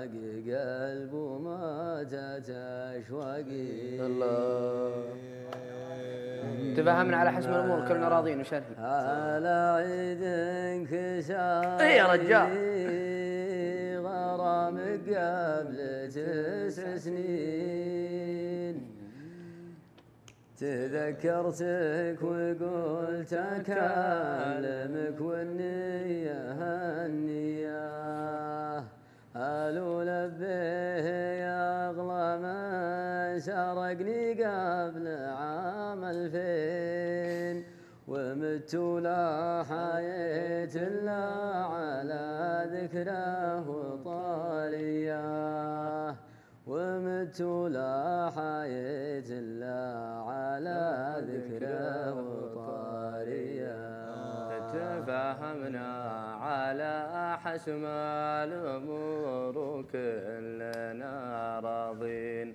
باقي قلب وما جات اشواقي الله. تفهمنا على حسب الأمور كلنا راضيين وش على عيد انكشاف. إيه يا رجال. غرام قبل تسع سنين. تذكرتك وقلت أكلمك والنية يا اغلى من سرقني قبل عام ألفين. ومت ولا حييت إلا على ذكره وطاريه ومت ولا حييت إلا على ذكره وطاريه تفاهمنا على حسم الأمور كلنا راضين.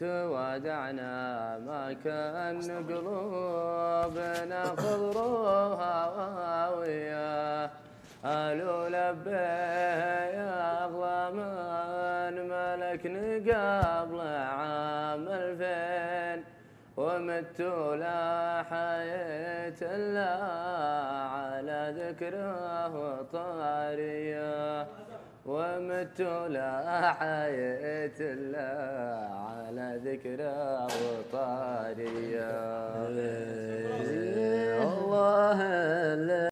توادعنا ما كان قلوبنا خضروها واويه قالوا لبيه يا اغلى من ملكني قبل عام ألفين. ومت لا حييت إلا على ذكره وطاريه ومت لا حييت الا على ذكره وطارية.